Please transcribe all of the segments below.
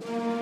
you.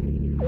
you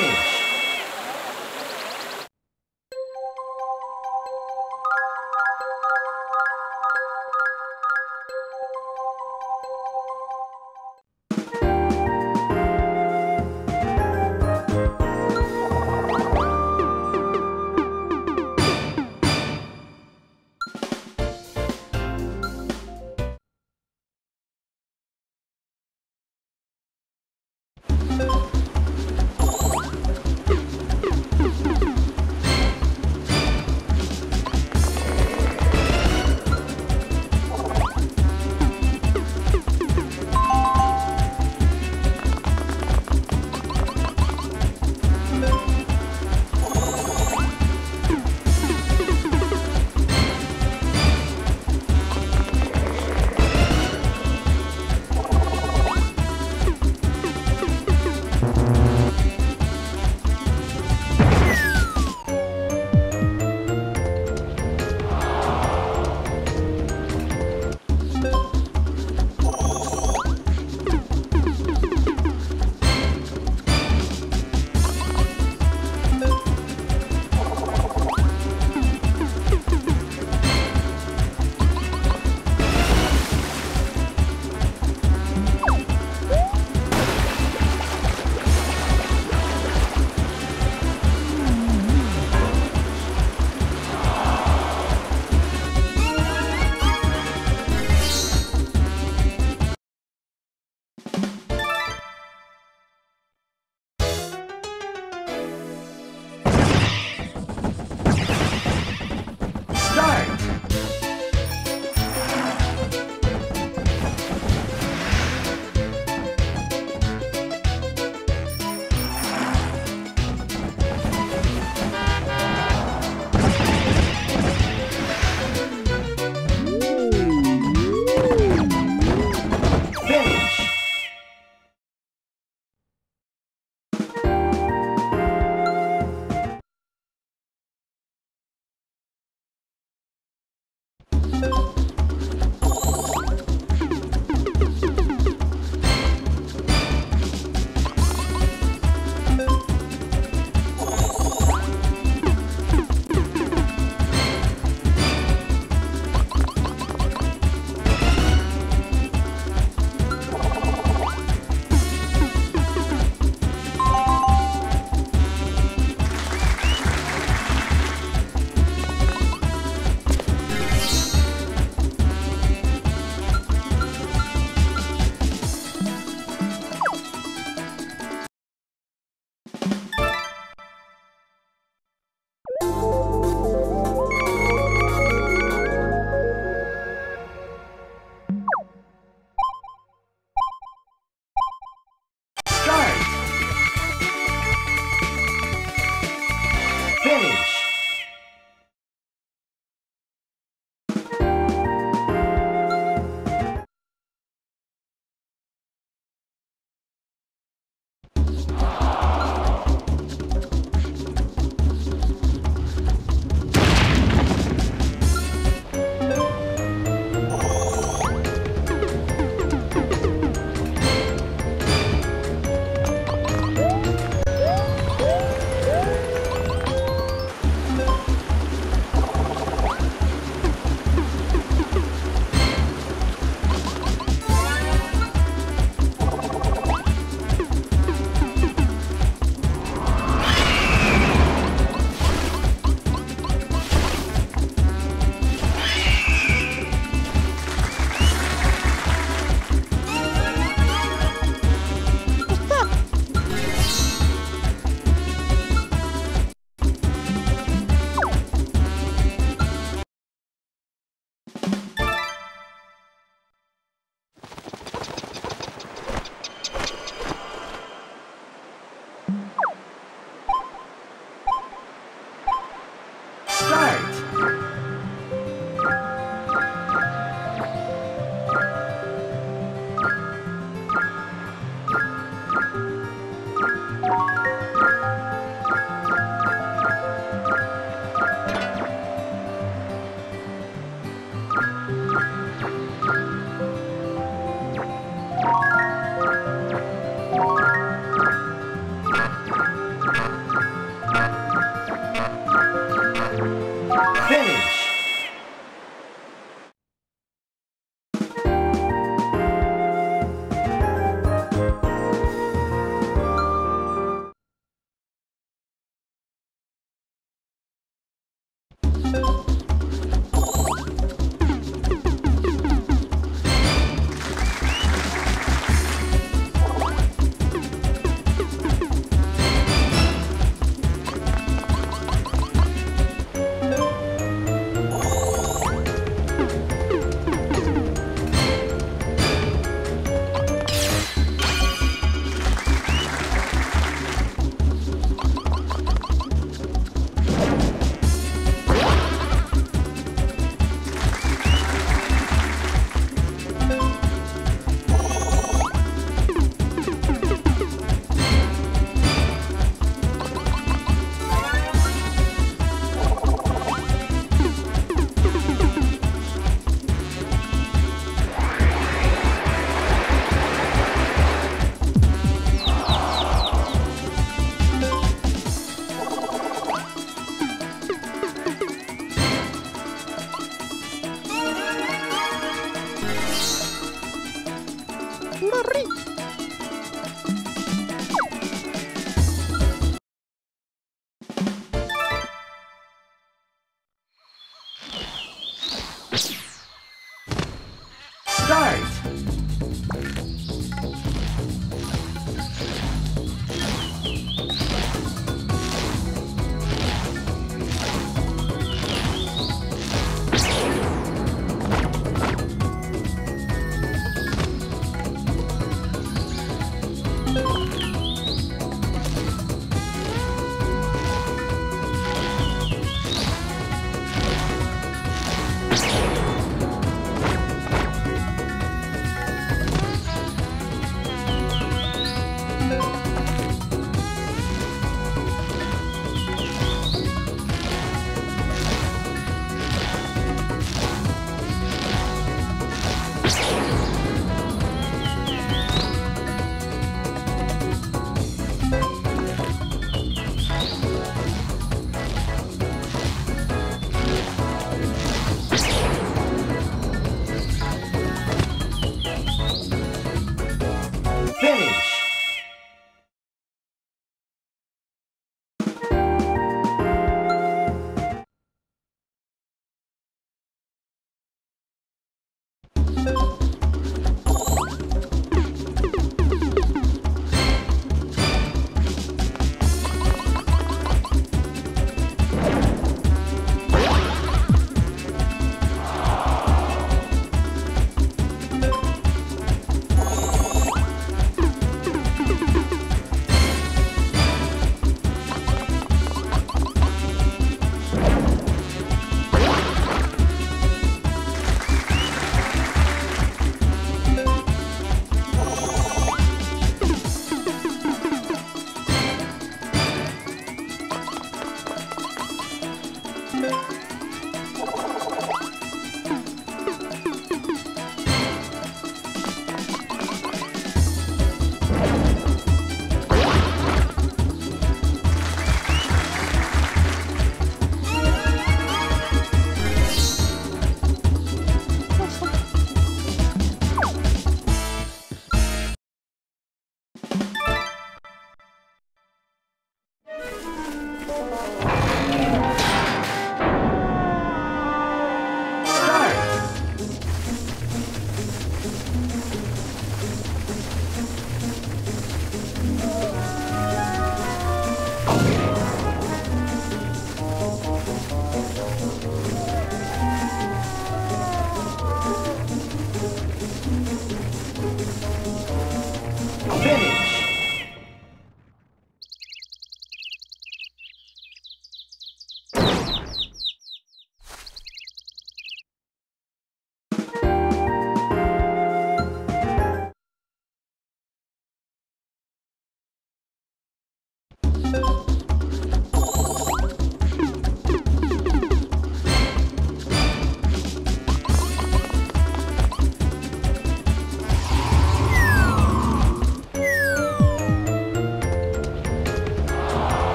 Finish! Finish!